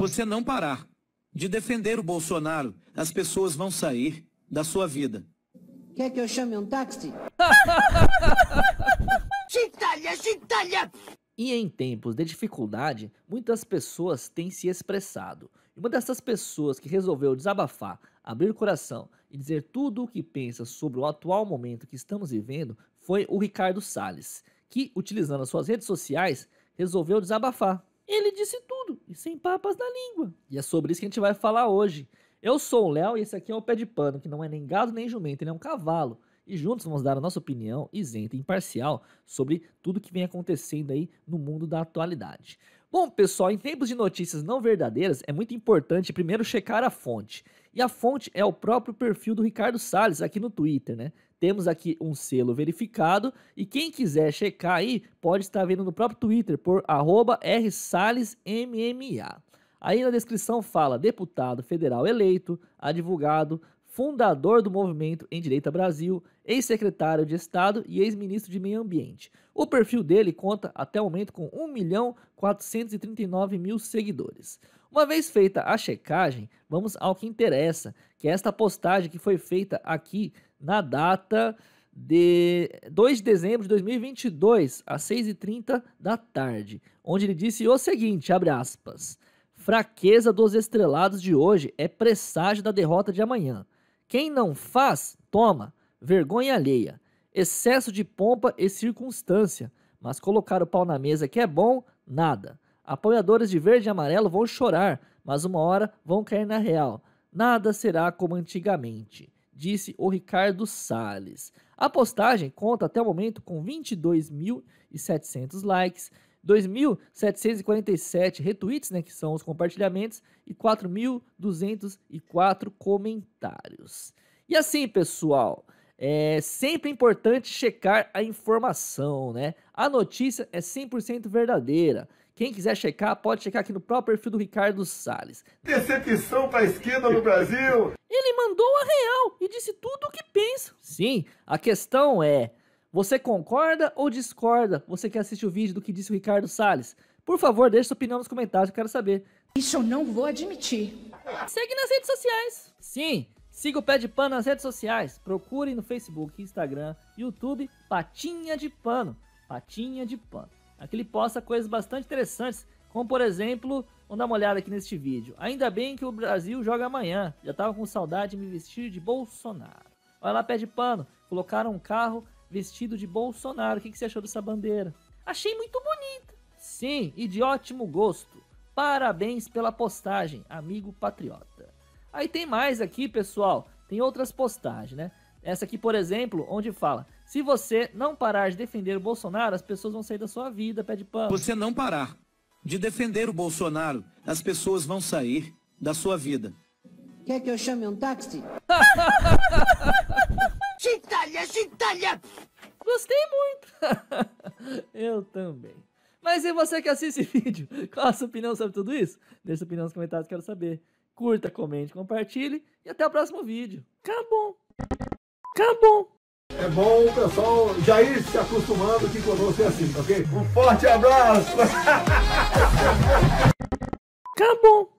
Você não parar de defender o Bolsonaro, as pessoas vão sair da sua vida. Quer que eu chame um táxi? Gentalha, gentalha! E em tempos de dificuldade, muitas pessoas têm se expressado. E uma dessas pessoas que resolveu desabafar, abrir o coração e dizer tudo o que pensa sobre o atual momento que estamos vivendo foi o Ricardo Salles, que, utilizando as suas redes sociais, resolveu desabafar. Ele disse tudo e sem papas na língua. E é sobre isso que a gente vai falar hoje. Eu sou o Léo e esse aqui é o Pé de Pano, que não é nem gado nem jumento, ele é um cavalo e juntos vamos dar a nossa opinião isenta e imparcial sobre tudo que vem acontecendo aí no mundo da atualidade. Bom, pessoal, em tempos de notícias não verdadeiras, é muito importante primeiro checar a fonte. E a fonte é o próprio perfil do Ricardo Salles aqui no Twitter, né? Temos aqui um selo verificado e quem quiser checar aí pode estar vendo no próprio Twitter por @rsalesmma. Aí na descrição fala deputado federal eleito, advogado, fundador do movimento Em Direita Brasil, ex-secretário de Estado e ex-ministro de Meio Ambiente. O perfil dele conta até o momento com 1 milhão 439 mil seguidores. Uma vez feita a checagem, vamos ao que interessa, que é esta postagem que foi feita aqui na data de 2 de dezembro de 2022, às 6h30 da tarde, onde ele disse o seguinte, abre aspas, fraqueza dos estrelados de hoje é presságio da derrota de amanhã. Quem não faz, toma, vergonha alheia, excesso de pompa e circunstância, mas colocar o pau na mesa que é bom, nada. Apoiadores de verde e amarelo vão chorar, mas uma hora vão cair na real. Nada será como antigamente, disse o Ricardo Salles. A postagem conta até o momento com 22.700 likes, 2.747 retweets, né, que são os compartilhamentos, e 4.204 comentários. E assim, pessoal, é sempre importante checar a informação, né? A notícia é 100% verdadeira. Quem quiser checar, pode checar aqui no próprio perfil do Ricardo Salles. Decepção para a esquerda no Brasil! Ele mandou a real e disse tudo o que pensa. Sim, a questão é você concorda ou discorda? Você que assiste o vídeo do que disse o Ricardo Salles? Por favor, deixe sua opinião nos comentários, eu quero saber. Isso eu não vou admitir. Segue nas redes sociais. Sim, siga o Pé de Pano nas redes sociais. Procure no Facebook, Instagram, YouTube, Patinha de Pano. Patinha de Pano. Aqui ele posta coisas bastante interessantes, como por exemplo, vamos dar uma olhada aqui neste vídeo. Ainda bem que o Brasil joga amanhã. Já tava com saudade de me vestir de Bolsonaro. Olha lá, Pé de Pano. Colocaram um carro vestido de Bolsonaro. O que, que você achou dessa bandeira? Achei muito bonita. Sim, e de ótimo gosto. Parabéns pela postagem, amigo patriota. Aí tem mais aqui, pessoal. Tem outras postagens, né? Essa aqui, por exemplo, onde fala: se você não parar de defender o Bolsonaro, as pessoas vão sair da sua vida, pé de pano. Você não parar de defender o Bolsonaro, as pessoas vão sair da sua vida. Quer que eu chame um táxi? Gentalha, gentalha! Gostei muito. Eu também. Mas e você que assiste esse vídeo? Qual a sua opinião sobre tudo isso? Deixe sua opinião nos comentários, quero saber. Curta, comente, compartilhe e até o próximo vídeo. Acabou. Acabou. É bom o pessoal já ir se acostumando que conosco é assim, ok? Um forte abraço! Acabou.